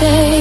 say